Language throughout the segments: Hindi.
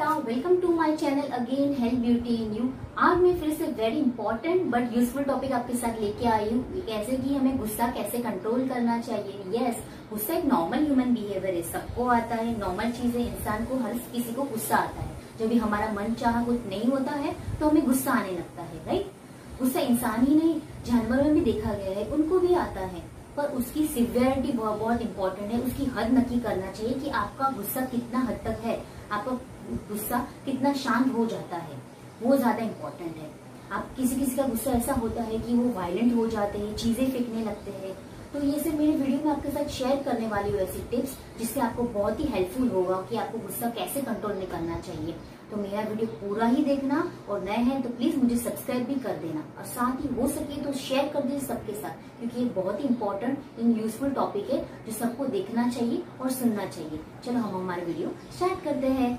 Geeta welcome to my channel again health beauty in you आज मैं फिर से very important but useful topic आपके साथ लेके आई हूँ कैसे कि हमें गुस्सा कैसे कंट्रोल करना चाहिए। यस yes, गुस्सा एक नॉर्मल ह्यूमन बिहेवियर है सबको आता है नॉर्मल चीज़ है इंसान को हर किसी को गुस्सा आता है। जब भी हमारा मन चाह कुछ नहीं होता है तो हमें गुस्सा आने लगता है राइट गुस्सा इंसान ही नहीं जानवरों में भी देखा गया है उनको भी आता है। पर उसकी सिवियरिटी बहुत बहुत इंपॉर्टेंट है। उसकी हद नक्की करना चाहिए कि आपका गुस्सा कितना हद तक है। आपका गुस्सा कितना शांत हो जाता है। वो ज़्यादा इम्पोर्टेंट है। आप किसी किसी का गुस्सा ऐसा होता है कि वो वायलेंट हो जाते हैं, चीज़ें फेंकने लगते हैं। तो ये सब मेरे वीडियो में आपके साथ शेयर करने वाली हूँ ऐसी टिप्स जिससे आपको बहुत ही हेल्पफुल होगा कि आपको गुस्सा कैसे कंट्रोल में करना चाहिए। तो मेरा वीडियो पूरा ही देखना और नए हैं तो प्लीज़ मुझे सब्सक्राइब भी कर देना। और साथ ही हो सके तो शेयर कर दीजिए सबके साथ, क्योंकि ये बहुत ही इंपॉर्टेंट एंड यूजफुल टॉपिक है जो सबको देखना चाहिए और सुनना चाहिए। चलो हम हमारे वीडियो स्टार्ट करते हैं।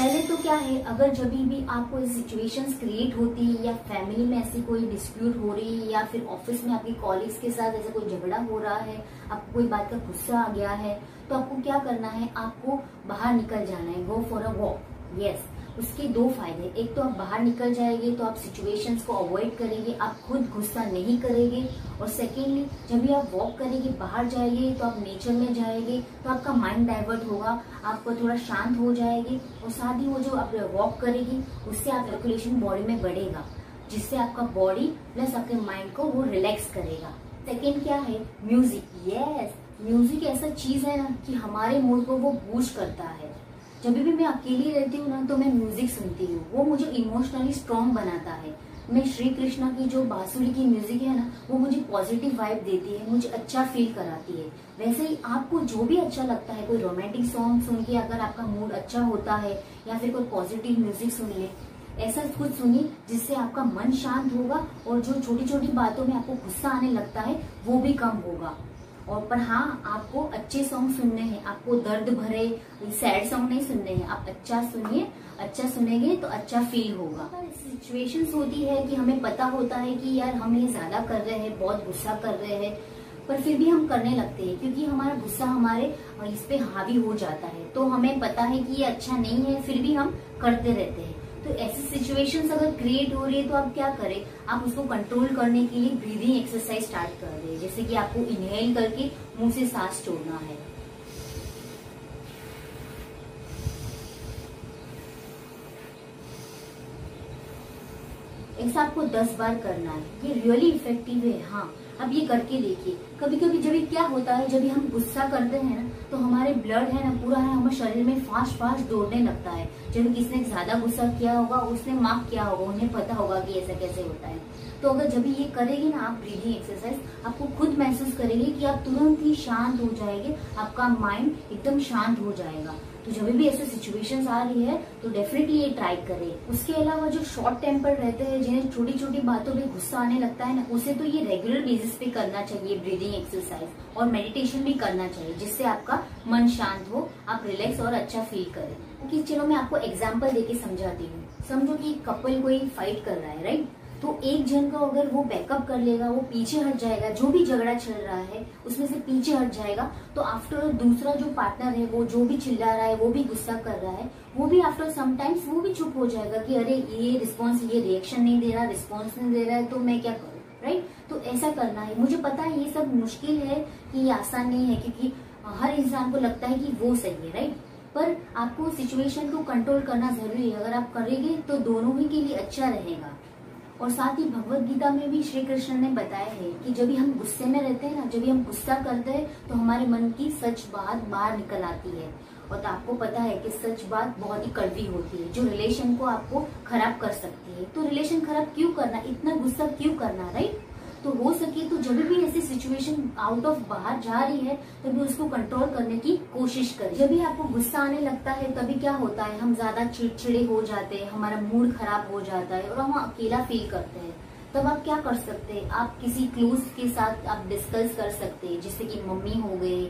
पहले तो क्या है, अगर जब भी आपको सिचुएशंस क्रिएट होती है या फैमिली में ऐसी कोई डिस्प्यूट हो रही है या फिर ऑफ़िस में आपके कॉलीग्स के साथ ऐसा कोई झगड़ा हो रहा है, आपको कोई बात का गुस्सा आ गया है तो आपको क्या करना है, आपको बाहर निकल जाना है go for a walk yes उसके दो फ़ायदे। एक तो आप बाहर निकल जाएँगे तो आप सिचुएशंस को अवॉइड करेंगे, आप खुद गुस्सा नहीं करेंगे। और सेकेंडली जब भी आप वॉक करेंगे, बाहर जाएँगे तो आप नेचर में जाएँगे तो आपका माइंड डाइवर्ट होगा, आपको थोड़ा शांत हो जाएगी। और साथ ही वो जो आप वॉक करेगी, उससे आप सर्कुलेशन बॉडी में बढ़ेगा, जिससे आपका बॉडी प्लस आपके माइंड को वो रिलैक्स करेगा। सेकेंड क्या है? म्यूज़िक यस म्यूज़िक ऐसा चीज़ है ना कि हमारे मूड को वो बूस्ट करता है। जब भी मैं अकेली रहती हूँ ना तो मैं म्यूज़िक सुनती हूँ। वो मुझे इमोशनली स्ट्रॉन्ग बनाता है। मैं श्री कृष्णा की जो बांसुरी की म्यूज़िक है ना, वो मुझे पॉजिटिव वाइब देती है, मुझे अच्छा फील कराती है। वैसे ही आपको जो भी अच्छा लगता है, कोई रोमांटिक सॉन्ग सुन के अगर आपका मूड अच्छा होता है, या फिर कोई पॉजिटिव म्यूज़िक सुन ले, ऐसा कुछ सुनिए जिससे आपका मन शांत होगा और जो छोटी छोटी बातों में आपको गुस्सा आने लगता है, वो भी कम होगा। और पर हाँ आपको अच्छे सॉन्ग सुनने हैं, आपको दर्द भरे सैड सॉन्ग नहीं सुनने हैं। आप अच्छा सुनिए अच्छा सुनेंगे तो अच्छा फील होगा। सिचुएशन होती है कि हमें पता होता है कि यार हम ये ज़्यादा कर रहे हैं, बहुत गुस्सा कर रहे हैं। पर फिर भी हम करने लगते हैं, क्योंकि हमारा गुस्सा हमारे, इस पे हावी हो जाता है। तो हमें पता है कि ये अच्छा नहीं है, फिर भी हम करते रहते हैं। तो ऐसी सिचुएशंस अगर क्रिएट हो रही है तो आप क्या करें? आप उसको कंट्रोल करने के लिए ब्रीदिंग एक्सरसाइज स्टार्ट कर दें जैसे कि आपको इनहेल करके मुँह से सांस छोड़ना है। ऐसा आपको 10 बार करना है। ये रियली इफ़ेक्टिव है हाँ। अब ये करके देखिए कभी कभी जब क्या होता है, जब हम गुस्सा करते हैं ना तो हमारे ब्लड है ना, पूरा है, हमारे शरीर में फास्ट फास्ट दौड़ने लगता है। जब किसने ज़्यादा गुस्सा किया होगा, उसने माफ़ किया होगा, उन्हें पता होगा कि ऐसा कैसे होता है। तो अगर जब ये करेंगे ना आप ब्रीदिंग एक्सरसाइज आपको खुद महसूस करेंगे कि आप तुरंत ही शांत हो जाएँगे, आपका माइंड एकदम शांत हो जाएगा। तो जब भी ऐसे सिचुएशंस आ रही है तो डेफिनेटली ये ट्राई करें। उसके अलावा जो शॉर्ट टेम्पर रहते हैं, जिन्हें छोटी छोटी बातों पे गुस्सा आने लगता है ना, उसे तो ये रेगुलर बेसिस पे करना चाहिए ब्रीदिंग एक्सरसाइज और मेडिटेशन भी करना चाहिए, जिससे आपका मन शांत हो, आप रिलैक्स और अच्छा फील करें। क्योंकि चलो मैं आपको एग्ज़ाम्पल देके समझाती हूँ। समझो कि कपल कोई फाइट कर रहा है राइट तो एक जन का अगर वो बैकअप कर लेगा, वो पीछे हट जाएगा, जो भी झगड़ा चल रहा है, उसमें से पीछे हट जाएगा तो आफ्टर दूसरा जो पार्टनर है, वो जो भी चिल्ला रहा है, वो भी गुस्सा कर रहा है, वो भी आफ्टर समटाइम्स वो भी चुप हो जाएगा कि अरे ये रिस्पॉन्स ये रिएक्शन नहीं दे रहा रिस्पॉन्स नहीं दे रहा है तो मैं क्या करूँ? राइट तो ऐसा करना है। मुझे पता है ये सब मुश्किल है कि ये आसान नहीं है, क्योंकि हर इंसान को लगता है कि वो सही है राइट पर आपको सिचुएशन को कंट्रोल करना ज़रूरी है। अगर आप करेंगे तो दोनों ही के लिए अच्छा रहेगा। और साथ ही भगवत गीता में भी श्री कृष्ण ने बताया है कि जब भी हम गुस्से में रहते हैं ना, जब भी हम गुस्सा करते हैं तो हमारे मन की सच बात बाहर निकल आती है। और आपको पता है कि सच बात बहुत ही कड़वी होती है। जो रिलेशन को आपको खराब कर सकती है। तो रिलेशन खराब क्यों करना? इतना गुस्सा क्यों करना राइट तो हो सके तो जब भी ऐसी सिचुएशन आउट ऑफ़ बाहर जा रही है, तभी उसको कंट्रोल करने की कोशिश करें। जब भी आपको गुस्सा आने लगता है, तभी क्या होता है? हम ज़्यादा चिड़चिड़े हो जाते हैं, हमारा मूड खराब हो जाता है और हम अकेला फील करते हैं। तब आप क्या कर सकते हैं? आप किसी क्लोज के साथ आप डिस्कस कर सकते हैं, जैसे कि मम्मी हो गए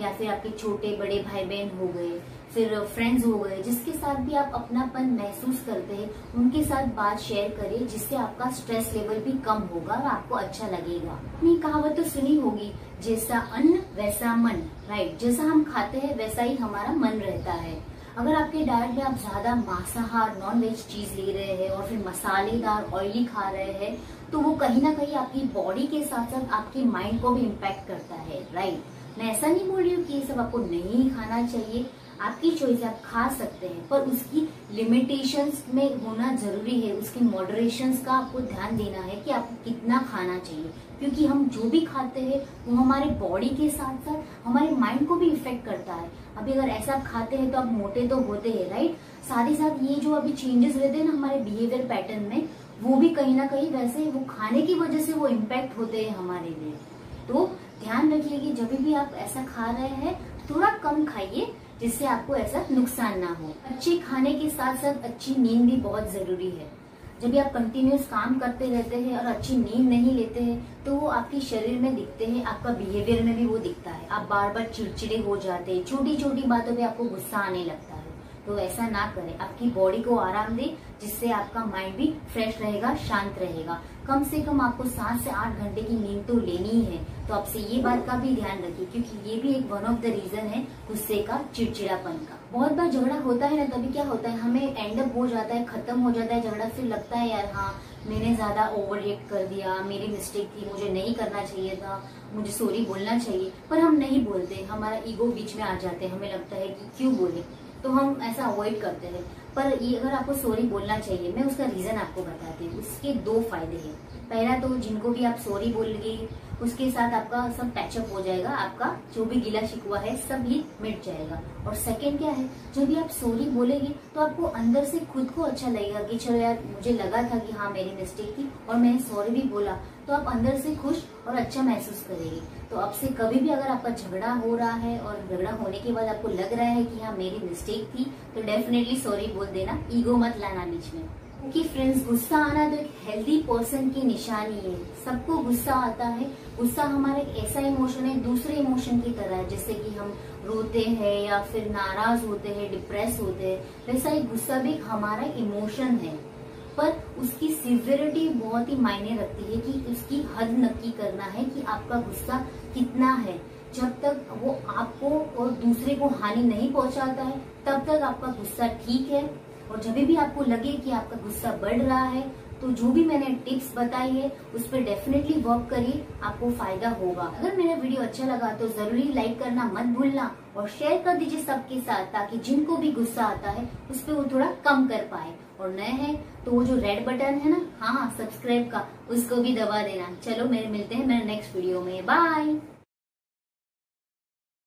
या फिर आपके छोटे बड़े भाई बहन हो गए, फिर फ्रेंड्स हो गए, जिसके साथ भी आप अपनापन महसूस करते हैं, उनके साथ बात शेयर करें, जिससे आपका स्ट्रेस लेवल भी कम होगा और आपको अच्छा लगेगा। अपनी कहावत तो सुनी होगी, जैसा अन्न, वैसा मन राइट जैसा हम खाते हैं, वैसा ही हमारा मन रहता है। अगर आपके डाइट में आप ज़्यादा मांसाहार नॉन वेज चीज़ ले रहे हैं और फिर मसालेदार ऑयली खा रहे हैं तो वो कहीं ना कहीं आपकी बॉडी के साथ साथ आपके माइंड को भी इम्पैक्ट करता है राइट मैं ऐसा नहीं बोल रही हूँ कि ये सब आपको नहीं खाना चाहिए। आपकी चॉइस आप खा सकते हैं, पर उसकी लिमिटेशंस में होना ज़रूरी है। उसकी मॉडरेशन का आपको ध्यान देना है कि आपको कितना खाना चाहिए। क्योंकि हम जो भी खाते हैं, वो हमारे बॉडी के साथ साथ हमारे माइंड को भी इफ़ेक्ट करता है। अभी अगर ऐसा खाते हैं तो आप मोटे तो होते हैं राइट साथ ही साथ ये जो अभी चेंजेस रहते हैं ना हमारे बिहेवियर पैटर्न में, वो भी कहीं ना कहीं वैसे वो खाने की वजह से वो इम्पैक्ट होते हैं हमारे लिए। तो ध्यान रखिए कि जब भी आप ऐसा खा रहे हैं, थोड़ा कम खाइए, जिससे आपको ऐसा नुकसान ना हो। अच्छे खाने के साथ साथ अच्छी नींद भी बहुत ज़रूरी है। जब भी आप कंटिन्यूस काम करते रहते हैं और अच्छी नींद नहीं लेते हैं तो वो आपके शरीर में दिखते हैं, आपका बिहेवियर में भी वो दिखता है। आप बार बार चिड़चिड़े हो जाते हैं छोटी छोटी बातों पे आपको गुस्सा आने लगता है। तो ऐसा ना करें। आपकी बॉडी को आराम दे, जिससे आपका माइंड भी फ्रेश रहेगा, शांत रहेगा। कम से कम आपको सात से आठ घंटे की नींद तो लेनी ही है। तो आपसे ये बात का भी ध्यान रखिए, क्योंकि ये भी एक वन ऑफ़ द रीजन है गुस्से का, चिड़चिड़ापन का। बहुत बार झगड़ा होता है ना, तभी क्या होता है, हमें एंड अप हो जाता है, खत्म हो जाता है, झगड़ा फिर लगता है, यार हाँ मैंने ज़्यादा ओवर रिएक्ट कर दिया, मेरी मिस्टेक थी, मुझे नहीं करना चाहिए था, मुझे सॉरी बोलना चाहिए, पर हम नहीं बोलते, हमारा ईगो बीच में आ जाते हैं, हमें लगता है कि क्यों बोले तो हम ऐसा अवॉइड करते हैं। पर ये अगर आपको सॉरी बोलना चाहिए, मैं उसका रीजन आपको बताती हूँ, उसके दो फ़ायदे हैं। पहला तो जिनको भी आप सॉरी बोलेंगे उसके साथ आपका सब पैचअप हो जाएगा, आपका जो भी गीला शिकवा है, सब ही मिट जाएगा। और सेकंड क्या है, जब भी आप सॉरी बोलेंगे तो आपको अंदर से खुद को अच्छा लगेगा कि चलो यार, मुझे लगा था कि हाँ मेरी मिस्टेक थी और मैंने सॉरी भी बोला तो आप अंदर से खुश और अच्छा महसूस करेंगे। तो अब से कभी भी अगर आपका झगड़ा हो रहा है और झगड़ा होने के बाद आपको लग रहा है कि हाँ मेरी मिस्टेक थी तो डेफिनेटली सॉरी बोल देना ईगो मत लाना बीच में। कि फ्रेंड्स गुस्सा आना तो एक हेल्दी पर्सन की निशानी है। सबको गुस्सा आता है। गुस्सा हमारा एक ऐसा इमोशन है, दूसरे इमोशन की तरह है। जैसे कि हम रोते हैं या फिर नाराज़ होते हैं डिप्रेस होते हैं, वैसा ही गुस्सा भी हमारा इमोशन है। पर उसकी सिवियरिटी बहुत ही मायने रखती है कि उसकी हद नक्की करना है कि आपका गुस्सा कितना है। जब तक वो आपको और दूसरे को हानि नहीं पहुंचाता है, तब तक आपका गुस्सा ठीक है। और जब भी आपको लगे कि आपका गुस्सा बढ़ रहा है तो जो भी मैंने टिप्स बताई है, उस पर डेफिनेटली वर्क करिए, आपको फ़ायदा होगा। अगर मेरा वीडियो अच्छा लगा तो ज़रूरी लाइक करना मत भूलना और शेयर कर दीजिए सबके साथ, ताकि जिनको भी गुस्सा आता है, उस पर वो थोड़ा कम कर पाए। और नए हैं तो वो जो रेड बटन है ना हाँ सब्सक्राइब का, उसको भी दबा देना। चलो, मेरे मिलते हैं मेरे नेक्स्ट वीडियो में। बाय